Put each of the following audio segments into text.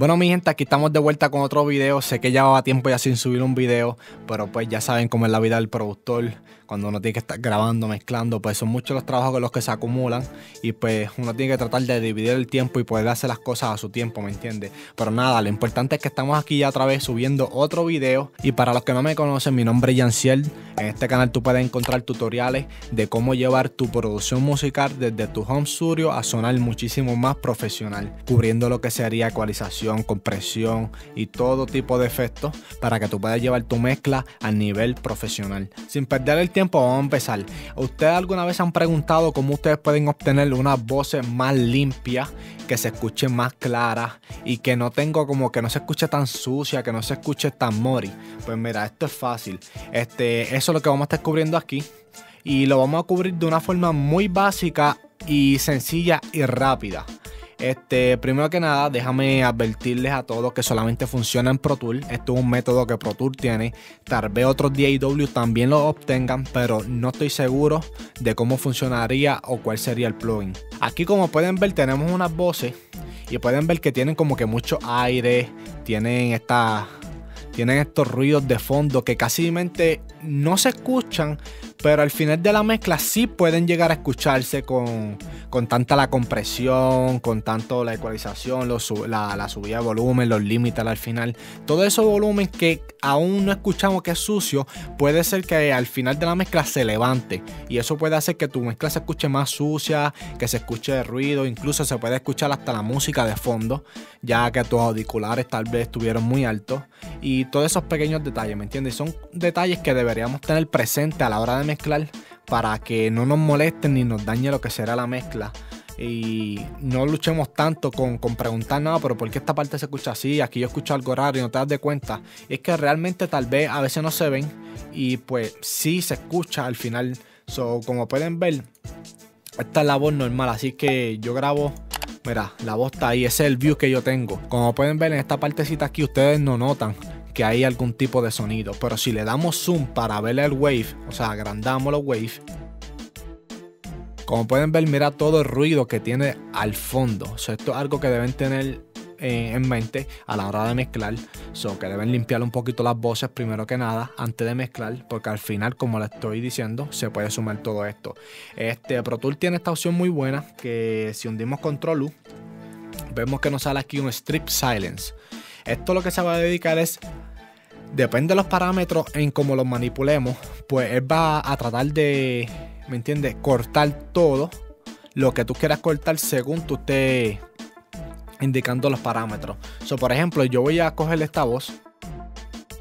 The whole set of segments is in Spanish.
Bueno mi gente, aquí estamos de vuelta con otro video. Sé que llevaba tiempo ya sin subir un video, pero pues ya saben cómo es la vida del productor. Cuando uno tiene que estar grabando, mezclando, pues son muchos los trabajos con los que se acumulan y pues uno tiene que tratar de dividir el tiempo y poder hacer las cosas a su tiempo, ¿me entiendes? Pero nada, lo importante es que estamos aquí ya otra vez subiendo otro video y para los que no me conocen, mi nombre es Yanciel. En este canal tú puedes encontrar tutoriales de cómo llevar tu producción musical desde tu home studio a sonar muchísimo más profesional, cubriendo lo que sería ecualización compresión y todo tipo de efectos para que tú puedas llevar tu mezcla a nivel profesional. Sin perder el tiempo, vamos a empezar. ¿Ustedes alguna vez han preguntado cómo ustedes pueden obtener unas voces más limpias, que se escuchen más claras y que no tengo como que no se escuche tan sucia, que no se escuche tan mori? Pues mira, esto es fácil. Este, eso es lo que vamos a estar cubriendo aquí y lo vamos a cubrir de una forma muy básica y sencilla y rápida. Este, primero que nada, déjame advertirles a todos que solamente funciona en Pro Tool. Esto es un método que Pro Tool tiene. Tal vez otros DAW también lo obtengan, pero no estoy seguro de cómo funcionaría o cuál sería el plugin. Aquí como pueden ver tenemos unas voces y pueden ver que tienen como que mucho aire, tienen esta tienen estos ruidos de fondo que casi no se escuchan, pero al final de la mezcla sí pueden llegar a escucharse con, con tanta la compresión, con tanto la ecualización, la, subida de volumen, los límites al final. Todo ese volumen que aún no escuchamos que es sucio, puede ser que al final de la mezcla se levante. Y eso puede hacer que tu mezcla se escuche más sucia, que se escuche de ruido, incluso se puede escuchar hasta la música de fondo, ya que tus auriculares tal vez estuvieron muy altos. Y todos esos pequeños detalles, ¿me entiendes? Son detalles que deberíamos tener presente a la hora de mezclar para que no nos molesten ni nos dañe lo que será la mezcla. Y no luchemos tanto con, preguntar nada, pero ¿por qué esta parte se escucha así? Aquí yo escucho algo raro y no te das de cuenta. es que realmente tal vez a veces no se ven y pues sí se escucha al final. So, como pueden ver, esta es la voz normal, así que yo grabo Mira, la voz está ahí, ese es el view que yo tengo. Como pueden ver en esta partecita aquí, ustedes no notan que hay algún tipo de sonido. Pero si le damos zoom para ver el wave, o sea, agrandamos los wave, como pueden ver, mira todo el ruido que tiene al fondo. Esto es algo que deben tener eh, en mente a la hora de mezclar. So, que deben limpiar un poquito las voces primero que nada antes de mezclar, porque al final, como les estoy diciendo, se puede sumar todo esto. Este Pro Tool tiene esta opción muy buena que si hundimos Control U, vemos que nos sale aquí un Strip Silence. Esto lo que se va a dedicar es, depende de los parámetros en cómo los manipulemos, pues él va a tratar de, ¿me entiendes? Cortar todo lo que tú quieras cortar según tú estés indicando los parámetros. So, por ejemplo, yo voy a coger esta voz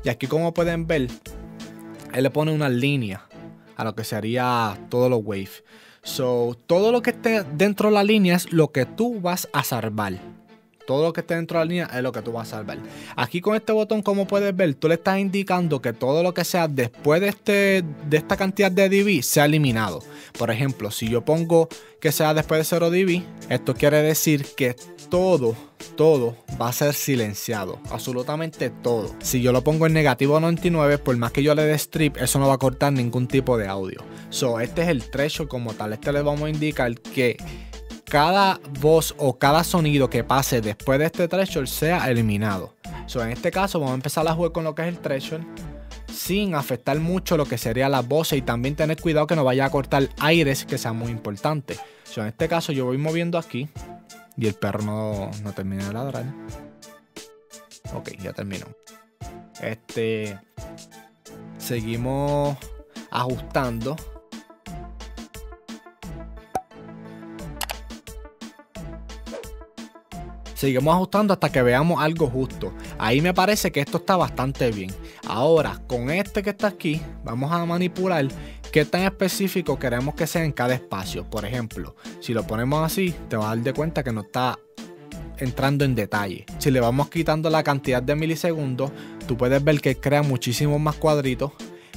y aquí como pueden ver, él le pone una línea a lo que sería todos los waves. So, todo lo que esté dentro de la línea es lo que tú vas a salvar todo lo que esté dentro de la línea es lo que tú vas a salvar. Aquí con este botón, como puedes ver, tú le estás indicando que todo lo que sea después de, este, de esta cantidad de dB sea eliminado. Por ejemplo, si yo pongo que sea después de 0 dB, esto quiere decir que todo, todo va a ser silenciado. Absolutamente todo. Si yo lo pongo en negativo 99, por más que yo le dé strip, eso no va a cortar ningún tipo de audio. So, este es el threshold como tal. Este le vamos a indicar que cada voz o cada sonido que pase después de este threshold sea eliminado. So, en este caso vamos a empezar a jugar con lo que es el threshold sin afectar mucho lo que sería la voz y también tener cuidado que no vaya a cortar aires que sea muy importante. So, en este caso yo voy moviendo aquí y el perro no, no termina de ladrar. Ok, ya terminó. Este. Seguimos ajustando Seguimos ajustando hasta que veamos algo justo. Ahí me parece que esto está bastante bien. Ahora, con este que está aquí, vamos a manipular qué tan específico queremos que sea en cada espacio. Por ejemplo, si lo ponemos así, te vas a dar de cuenta que no está entrando en detalle. Si le vamos quitando la cantidad de milisegundos, tú puedes ver que crea muchísimos más cuadritos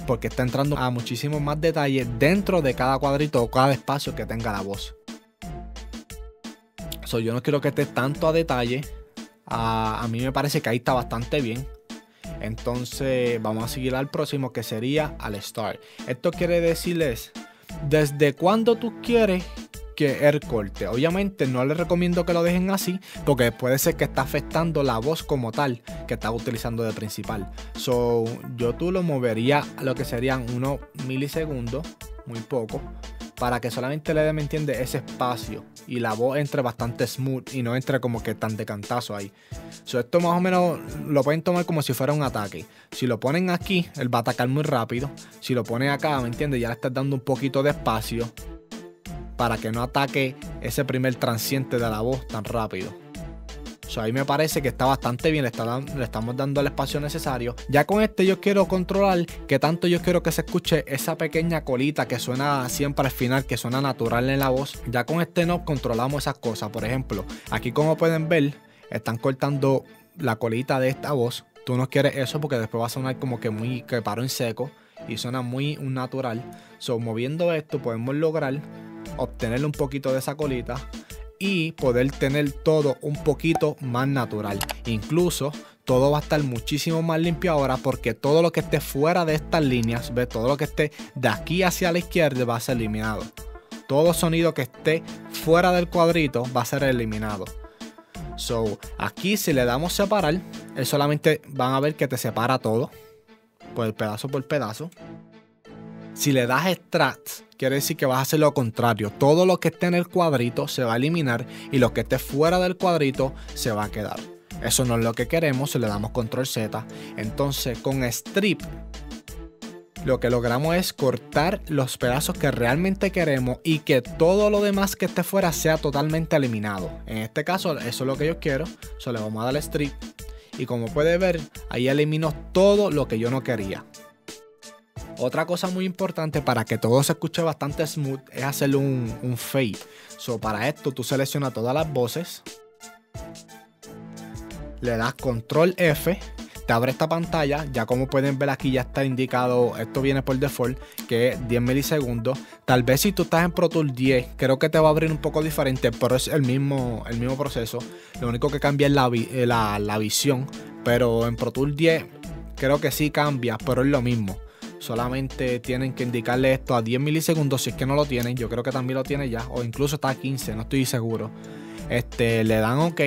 porque está entrando a muchísimos más detalles dentro de cada cuadrito o cada espacio que tenga la voz yo no quiero que esté tanto a detalle. A, mí me parece que ahí está bastante bien. Entonces vamos a seguir al próximo que sería al start. Esto quiere decirles desde cuándo tú quieres cualquier corte. Obviamente no les recomiendo que lo dejen así porque puede ser que está afectando la voz como tal que está utilizando de principal. So, yo tú lo movería a lo que serían unos milisegundos, muy poco, para que solamente le dé, me entiende, ese espacio y la voz entre bastante smooth y no entre como que tan de cantazo ahí. So, esto más o menos lo pueden tomar como si fuera un ataque. Si lo ponen aquí, él va a atacar muy rápido. Si lo ponen acá, ¿me entiende, Ya le estás dando un poquito de espacio para que no ataque ese primer transiente de la voz tan rápido. So, ahí me parece que está bastante bien, le, estamos dando el espacio necesario. Ya con este yo quiero controlar que tanto yo quiero que se escuche esa pequeña colita que suena siempre al final, que suena natural en la voz. Ya con este no controlamos esas cosas. Por ejemplo, aquí como pueden ver, están cortando la colita de esta voz. Tú no quieres eso porque después va a sonar como que muy que paro en seco y suena muy natural. So, moviendo esto podemos lograr obtener un poquito de esa colita y poder tener todo un poquito más natural. Incluso todo va a estar muchísimo más limpio ahora porque todo lo que esté fuera de estas líneas, ve todo lo que esté de aquí hacia la izquierda va a ser eliminado. Todo sonido que esté fuera del cuadrito va a ser eliminado. So, aquí si le damos separar, él solamente van a ver que te separa todo, por pedazo por pedazo. Si le das extract, quiere decir que vas a hacer lo contrario. Todo lo que esté en el cuadrito se va a eliminar y lo que esté fuera del cuadrito se va a quedar. Eso no es lo que queremos le damos control Z. Entonces con strip lo que logramos es cortar los pedazos que realmente queremos y que todo lo demás que esté fuera sea totalmente eliminado. En este caso, eso es lo que yo quiero. Solo le vamos a dar strip. Y como puede ver, ahí elimino todo lo que yo no quería. Otra cosa muy importante para que todo se escuche bastante smooth es hacerle un, fade. So, para esto tú seleccionas todas las voces, le das control F, te abre esta pantalla, ya como pueden ver aquí ya está indicado, esto viene por default, que es 10 milisegundos. Tal vez si tú estás en Pro Tools 10, creo que te va a abrir un poco diferente, pero es el mismo, el mismo proceso. Lo único que cambia es la, eh, la, la visión, pero en Pro Tools 10 creo que sí cambia, pero es lo mismo. Solamente tienen que indicarle esto a 10 milisegundos si es que no lo tienen. Yo creo que también lo tiene ya. O incluso está a 15, no estoy seguro. Este, le dan OK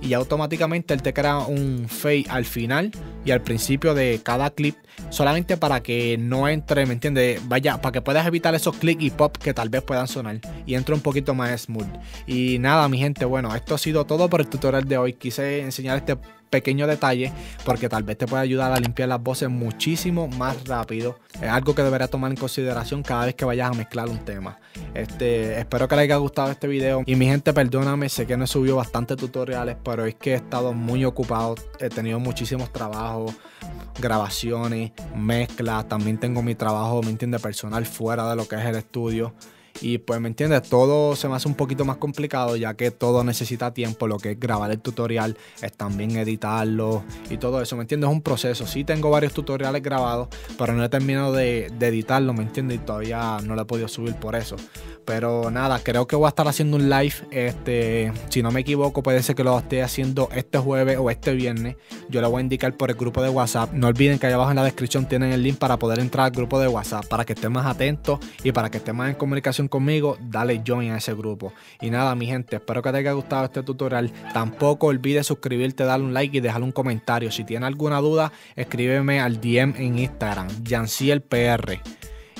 y automáticamente él te crea un fade al final y al principio de cada clip solamente para que no entre, ¿me entiendes? Vaya, para que puedas evitar esos clics y pop que tal vez puedan sonar y entre un poquito más smooth. Y nada, mi gente, bueno, esto ha sido todo por el tutorial de hoy. Quise enseñar este pequeño detalle porque tal vez te pueda ayudar a limpiar las voces muchísimo más rápido. Es algo que deberás tomar en consideración cada vez que vayas a mezclar un tema. Este, espero que les haya gustado este video. Y mi gente, perdóname, sé que no he subido bastantes tutoriales, pero es que he estado muy ocupado. He tenido muchísimos trabajos, grabaciones, mezclas. También tengo mi trabajo, me entiende, personal fuera de lo que es el estudio. Y pues me entiendes, todo se me hace un poquito más complicado ya que todo necesita tiempo, lo que es grabar el tutorial, es también editarlo y todo eso, ¿me entiendes? Es un proceso. Sí tengo varios tutoriales grabados, pero no he terminado de, de editarlo, ¿me entiendes? Y todavía no lo he podido subir por eso. Pero nada, creo que voy a estar haciendo un live. Este, si no me equivoco, puede ser que lo esté haciendo este jueves o este viernes. Yo lo voy a indicar por el grupo de WhatsApp. No olviden que allá abajo en la descripción tienen el link para poder entrar al grupo de WhatsApp. Para que estén más atentos y para que estén más en comunicación conmigo, dale join a ese grupo. Y nada, mi gente, espero que te haya gustado este tutorial. Tampoco olvides suscribirte, darle un like y dejar un comentario. Si tienes alguna duda, escríbeme al DM en Instagram, PR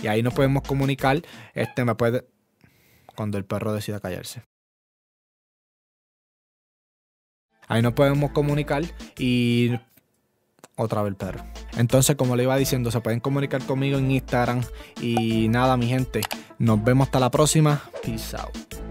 Y ahí nos podemos comunicar. Este me puede cuando el perro decida callarse. Ahí nos podemos comunicar y otra vez el perro. Entonces, como le iba diciendo, se pueden comunicar conmigo en Instagram. Y nada, mi gente, nos vemos hasta la próxima. Peace out.